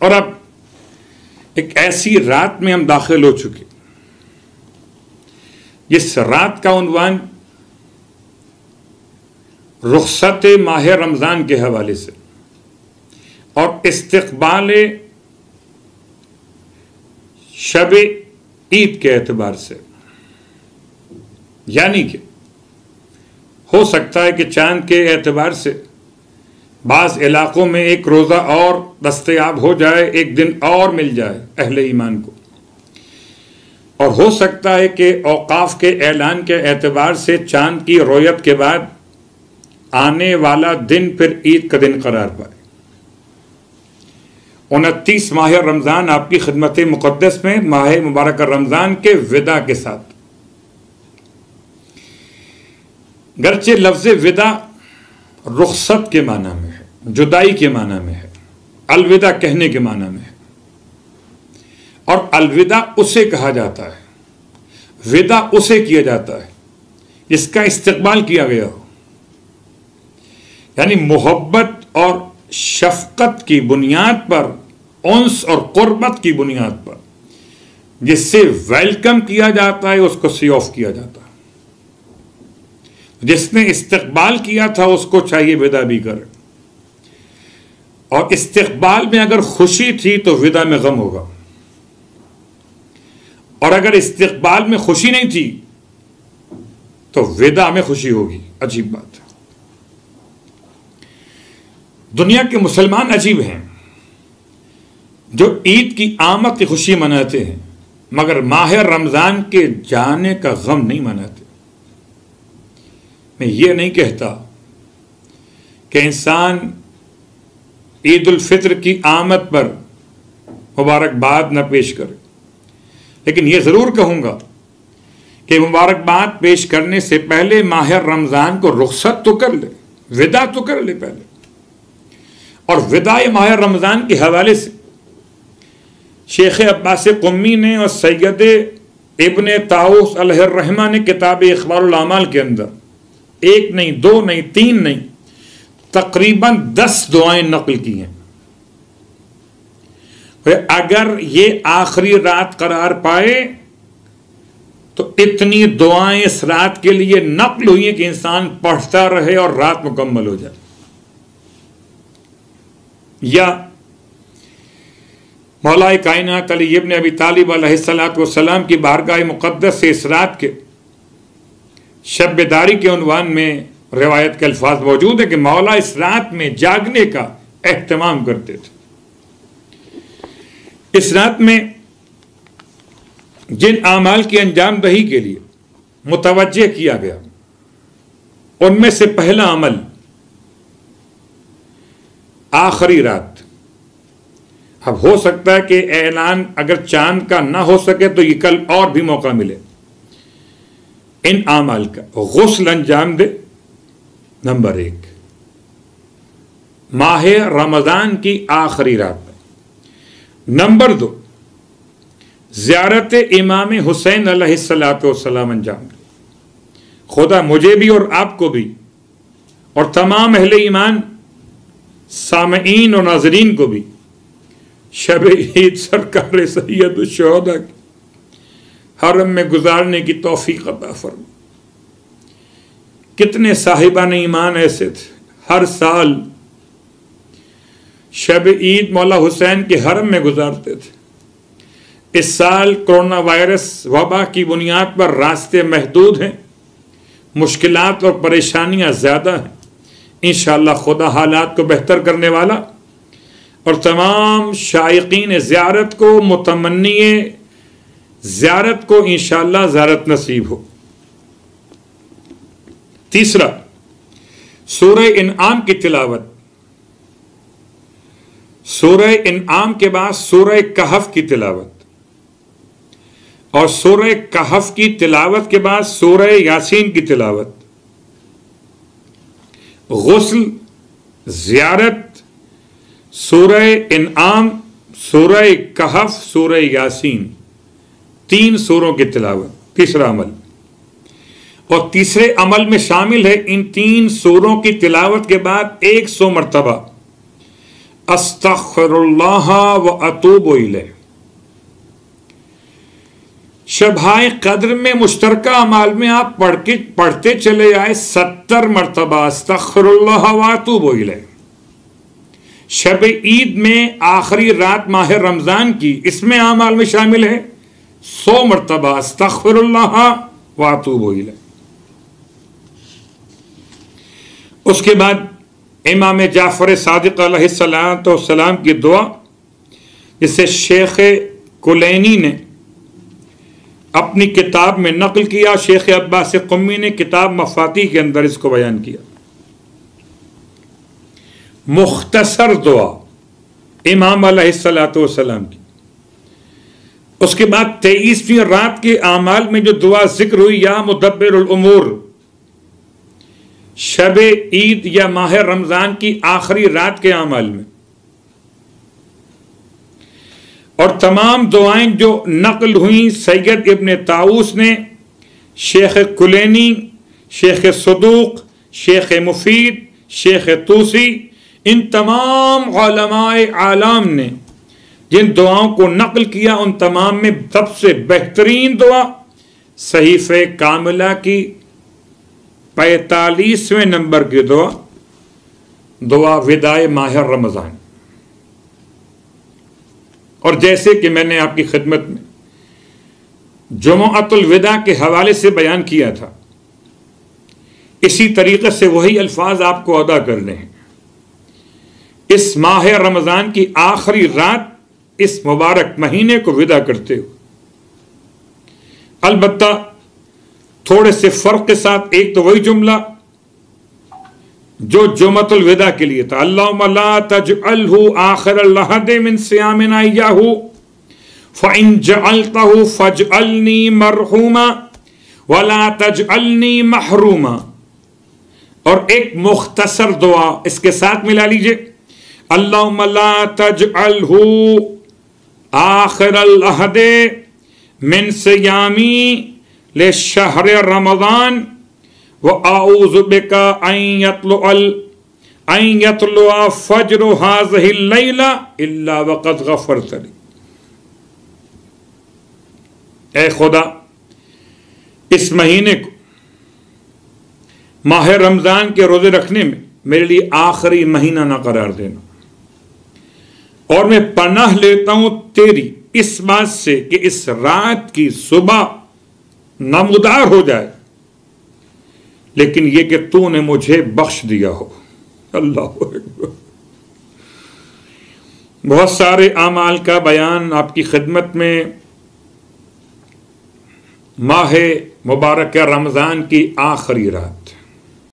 और अब एक ऐसी रात में हम दाखिल हो चुके जिस रात का उनवान रुखसत माह रमज़ान के हवाले से और इस्तबाल शब ईद के एतबार से यानी कि हो सकता है कि चाँद के एतबार से बाज़ इलाक़ों में एक रोज़ा और दस्तयाब हो जाए, एक दिन और मिल जाए अहले ईमान को। और हो सकता है कि औकाफ के ऐलान के एतबार से चाँद की रोयत के बाद आने वाला दिन फिर ईद का दिन करार पाए। उनतीस माह रमज़ान आपकी खिदमत मुक़दस में, माह मुबारक रमज़ान के विदा के साथ। गरचे लफ्ज़ विदा रुखसत के माना में है, जुदाई के माना में है, अलविदा कहने के माना में है। और अलविदा उसे कहा जाता है, विदा उसे किया जाता है जिसका इस्तेमाल किया गया हो। यानी मोहब्बत और शफकत की बुनियाद पर, उन्स और कुर्बत की बुनियाद पर, जिससे वेलकम किया जाता है, उसको सी ऑफ़ किया जाता है। जिसने इस्तकबाल किया था उसको चाहिए विदा भी कर। और इस्तकबाल में अगर खुशी थी तो विदा में गम होगा। और अगर इस्तकबाल में खुशी नहीं थी तो विदा में खुशी होगी। अजीब बात है। दुनिया के मुसलमान अजीब हैं, जो ईद की आमद की खुशी मनाते हैं, मगर माह रमज़ान के जाने का गम नहीं मनाते। मैं ये नहीं कहता कि इंसान ईद उल फित्र की आमद पर मुबारकबाद न पेश करे। लेकिन यह ज़रूर कहूँगा कि मुबारकबाद पेश करने से पहले माह रमज़ान को रुखसत तो कर ले, विदा तो कर ले पहले। और विदा माह रमज़ान के हवाले से शेख अब्बास कुम्मी ने और सैयद इबन ताउस अलहमा ने किताब अखबार के अंदर एक नहीं, दो नहीं, तीन नहीं, तकरीबन दस दुआएँ नकल की हैं। अगर ये आखिरी रात करार पाए तो इतनी दुआएँ इस रात के लिए नकल हुई है कि इंसान पढ़ता रहे और रात मुकम्मल हो जाए। या मौलाए कायनात अली इबन अबी तालिब सलाम की बारगाह मुक़दस से इस रात के शब्बदारी के उनवान में रिवायत के अल्फाज मौजूद है कि मौला इस रात में जागने का अहतमाम करते थे। इस रात में जिन आमाल की अंजाम दही के लिए मुतवजह किया गया, उनमें से पहला अमल आखिरी रात। अब हो सकता है कि ऐलान अगर चाँद का ना हो सके तो ये कल और भी मौका मिले। इन आमाल का गुस्ल अंजाम दे। नंबर एक, माह रमज़ान की आखिरी रात। में नंबर दो, ज़्यारत इमाम हुसैन सलाम अंजाम दे। खुदा मुझे भी और आपको भी और तमाम अहले ईमान सामीन और नाजरीन को भी। शब ईद सरकार सैद की हरम में गुजारने की तोफ़ी अता फरमा कितने साहिबान ईमान ऐसे थे। हर साल शब ईद मौला हुसैन के हरम में गुजारते थे। इस साल कोरोना वायरस वबा की बुनियाद पर रास्ते महदूद हैं। मुश्किलात और परेशानियाँ ज़्यादा हैं। इन खुदा हालात को बेहतर करने वाला और तमाम शायकीन ज़्यारत को मुतमनी ज़्यारत को इन ज़्यारत नसीब हो। तीसरा, सूरह इनाम की तिलावत। सूरह इनाम के बाद सूरह कहफ की तिलावत। और सूरह कहफ की तिलावत के बाद सूरह यासीन की तिलावत। गुस्ल, जियारत, सूरह इनाम सूरह कहफ, सूरह यासीन। तीन सूरों की तिलावत, तीसरा अमल। और तीसरे अमल में शामिल है इन तीन सूरों की तिलावत के बाद एक सौ मरतबा। अस्तखरुल्लाह व अतूब शबाए कदर में मुश्तर अमाल में आप पढ़ के पढ़ते चले आए सत्तर मरतबा अस्तखरुल्लाह व अतूब शब ईद में आखिरी रात माह रमज़ान की, इसमें अमाल में शामिल है। सौ मरतबा अस्तखरुल्लाह व अतूब उसके बाद इमाम जाफ़र सादिक सलाम की दुआ, जिसे शेख कुलैनी ने अपनी किताब में नकल किया, शेख अब्बास कम्मी ने किताब मफाती के अंदर इसको बयान किया। मुख्तसर दुआ इमाम सलाम की। उसके बाद तेईसवीं रात के आमाल में जो दुआ ज़िक्र हुई, या मुदब्बिर उमूर शब ईद या माह रमज़ान की आखिरी रात के अमल में। और तमाम दुआएँ जो नकल हुई, सैयद इबन ताऊस ने शेख कुलैनी शेख सदूक शेख मुफीद शेख तूसी, इन तमाम आलाम ने जिन दुआओं को नकल किया, उन तमाम में सबसे बेहतरीन दुआ सहीफ़ कामिला की पैतालीसवें नंबर की दुआ दुआ विदाए माहिर रमज़ान। और जैसे कि मैंने आपकी खिदमत में जुमातुलविदा के हवाले से बयान किया था, इसी तरीके से वही अल्फाज आपको अदा करने हैं। इस माह रमज़ान की आखिरी रात इस मुबारक महीने को विदा करते हो। अलबत् थोड़े से फ़र्क के साथ एक तो वही जुमला, जो जुमतुल विदा के लिए था। अल्लाह तज आखिर मिन सियामिनाहू फ़िन जअलतहु फजअलनी मरहूमा, वला तजअलनी महरूमा। और एक मुख्तसर दुआ इसके साथ मिला लीजिए। अल्लाह तजअलहु आखिर मिन सियामी ले शहर रमज़ान व आउज़ुबिका फजर हाजहिल्ला इल्ला वक़त गफ़र ए खुदा इस महीने को माह रमज़ान के रोज़े रखने में मेरे लिए आखिरी महीना ना करार देना और मैं पनाह लेता हूँ तेरी इस बात से कि इस रात की सुबह नामुदार हो जाए। लेकिन यह कि तूने मुझे बख्श दिया हो। अल्लाह बहुत सारे आमाल का बयान आपकी खिदमत में माह मुबारक रमज़ान की आखिरी रात।